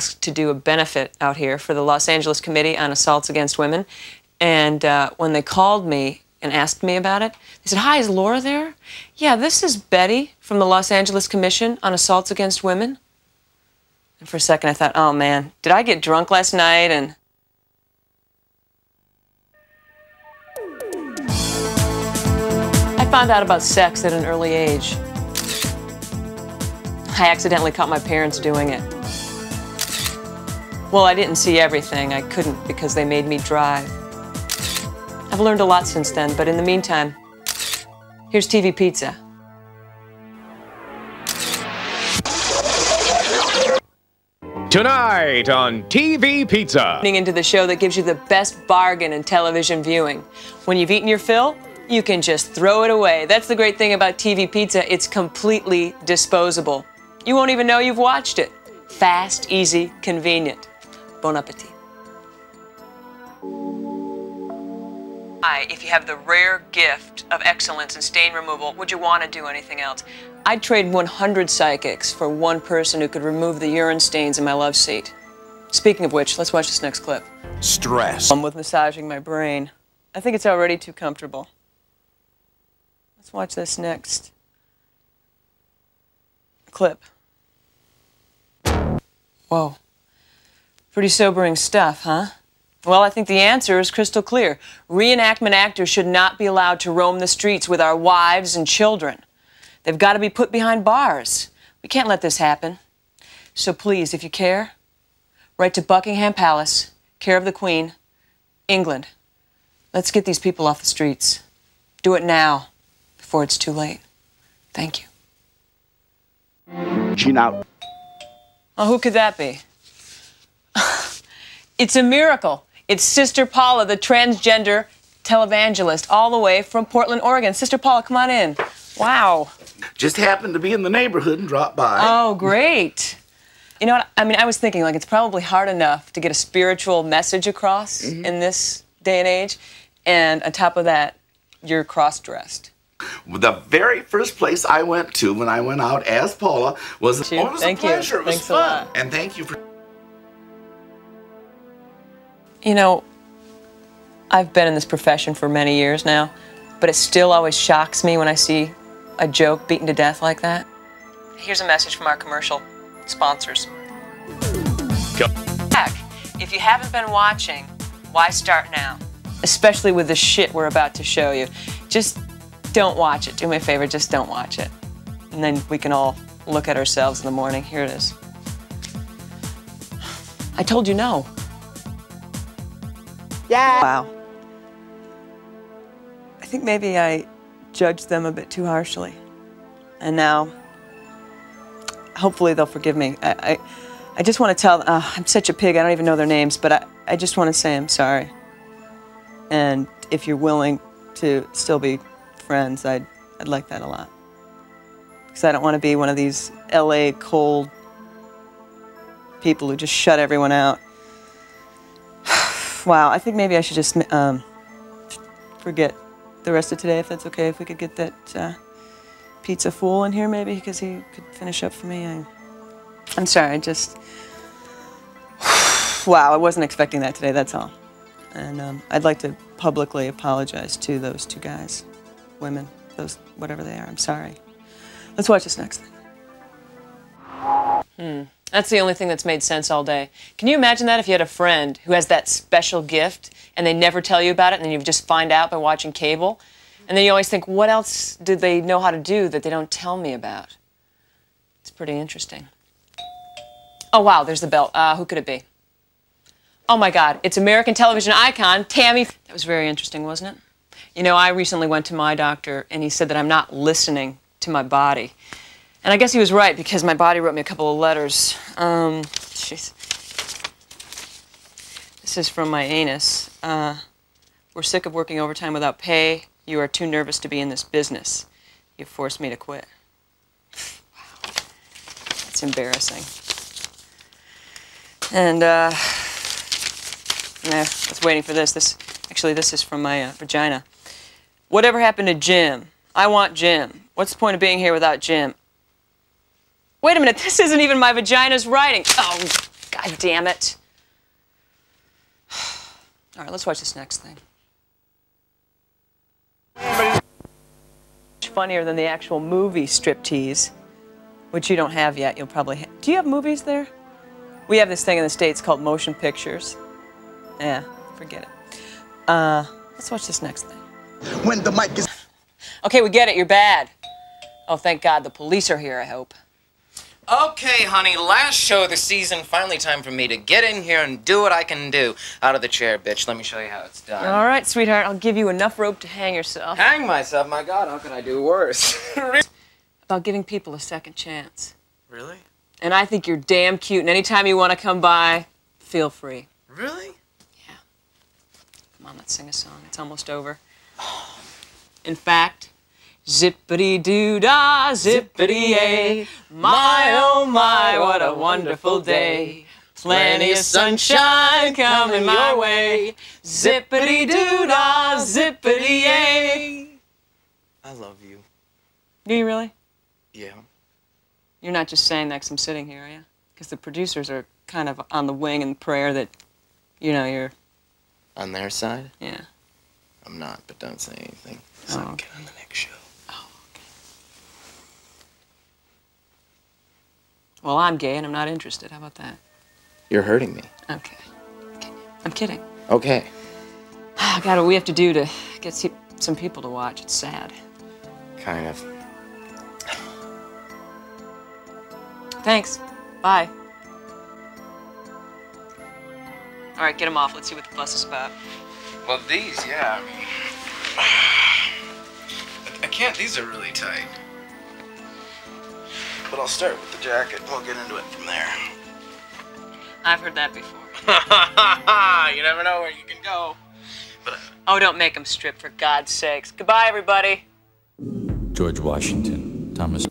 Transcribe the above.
asked to do a benefit out here for the Los Angeles Committee on Assaults Against Women. And uh, when they called me and asked me about it, they said, Hi, is Laura there? Yeah, this is Betty from the Los Angeles Commission on Assaults Against Women. And for a second, I thought, oh man, did I get drunk last night and. I found out about sex at an early age. I accidentally caught my parents doing it. Well, I didn't see everything. I couldn't because they made me drive. I've learned a lot since then, but in the meantime, here's TV Pizza. Tonight on TV Pizza. Tuning into the show that gives you the best bargain in television viewing. When you've eaten your fill, you can just throw it away. That's the great thing about TV Pizza. It's completely disposable. You won't even know you've watched it. Fast, easy, convenient. Bon appetit. Hi, if you have the rare gift of excellence in stain removal, would you want to do anything else? I'd trade 100 psychics for one person who could remove the urine stains in my love seat. Speaking of which, let's watch this next clip. Stress. I'm with massaging my brain. I think it's already too comfortable. Let's watch this next clip. Whoa. Pretty sobering stuff, huh? Well, I think the answer is crystal clear. Reenactment actors should not be allowed to roam the streets with our wives and children. They've got to be put behind bars. We can't let this happen. So please, if you care, write to Buckingham Palace, care of the Queen, England. Let's get these people off the streets. Do it now, before it's too late. Thank you. She now. Oh, who could that be? It's a miracle. It's Sister Paula, the transgender televangelist, all the way from Portland, Oregon. Sister Paula, come on in. Wow. Just happened to be in the neighborhood and dropped by. Oh, great. You know what? I mean, I was thinking, like, it's probably hard enough to get a spiritual message across Mm-hmm. in this day and age. And on top of that, you're cross dressed. The very first place I went to when I went out as Paula was, oh, it was Thank a you. It was Thanks a fun. lot. And thank you for. You know, I've been in this profession for many years now, but it still always shocks me when I see a joke beaten to death like that. Here's a message from our commercial sponsors. Heck, if you haven't been watching, why start now? Especially with the shit we're about to show you. Just don't watch it. Do me a favor, just don't watch it. And then we can all look at ourselves in the morning. Here it is. I told you no. Yeah. Wow. I think maybe I judged them a bit too harshly. And now, hopefully, they'll forgive me. I, I, I just want to tell, uh, I'm such a pig, I don't even know their names, but I, I just want to say I'm sorry. And if you're willing to still be friends, I'd, I'd like that a lot. Because I don't want to be one of these LA cold people who just shut everyone out. Wow, I think maybe I should just um, forget the rest of today, if that's okay. If we could get that uh, pizza fool in here, maybe, because he could finish up for me. I, I'm sorry, I just. wow, I wasn't expecting that today, that's all. And um, I'd like to publicly apologize to those two guys, women, those, whatever they are. I'm sorry. Let's watch this next thing. Hmm. That's the only thing that's made sense all day. Can you imagine that if you had a friend who has that special gift and they never tell you about it and then you just find out by watching cable? And then you always think, what else did they know how to do that they don't tell me about? It's pretty interesting. Oh, wow, there's the bell. Uh, who could it be? Oh my God, it's American television icon, Tammy. That was very interesting, wasn't it? You know, I recently went to my doctor and he said that I'm not listening to my body. And I guess he was right because my body wrote me a couple of letters. Um. This is from my anus. Uh, we're sick of working overtime without pay. You are too nervous to be in this business. You forced me to quit. wow. That's embarrassing. And, uh, yeah, I was waiting for this. This, actually, this is from my uh, vagina. Whatever happened to Jim? I want Jim. What's the point of being here without Jim? Wait a minute, this isn't even my vagina's writing. Oh, God damn it. All right, let's watch this next thing. Much funnier than the actual movie striptease, which you don't have yet. You'll probably. Ha- Do you have movies there? We have this thing in the states called motion pictures. Yeah, forget it. Uh, let's watch this next thing. When the mic is Okay, we get it. You're bad. Oh, thank God the police are here. I hope. Okay, honey, last show of the season. Finally, time for me to get in here and do what I can do. Out of the chair, bitch. Let me show you how it's done. All right, sweetheart. I'll give you enough rope to hang yourself. Hang myself, my God, how could I do worse? About giving people a second chance. really? And I think you're damn cute. And anytime you want to come by, feel free. Really? Yeah. Come on, let's sing a song. It's almost over. In fact, zippity doo dah, zippity yay. My oh my, what a wonderful day. Plenty of sunshine coming my way. Zippity doo dah, zippity yay. I love you. Do you really? Yeah. You're not just saying that 'cause I'm sitting here, are you? Because the producers are kind of on the wing in prayer that, you know, you're, On their side? yeah. I'm not, but don't say anything. So Oh, get on the next show. Well, I'm gay and I'm not interested. How about that? You're hurting me. Okay. I'm kidding. Okay. God, what we have to do to get some people to watch. It's sad. Kind of. Thanks. Bye. All right, get them off. Let's see what the fuss is about. Well, these, yeah, I mean. I can't, these are really tight. But I'll start with the jacket. And we'll get into it from there. I've heard that before. you never know where you can go. But uh, Oh, don't make them strip, for God's sakes. Goodbye, everybody. George Washington, Thomas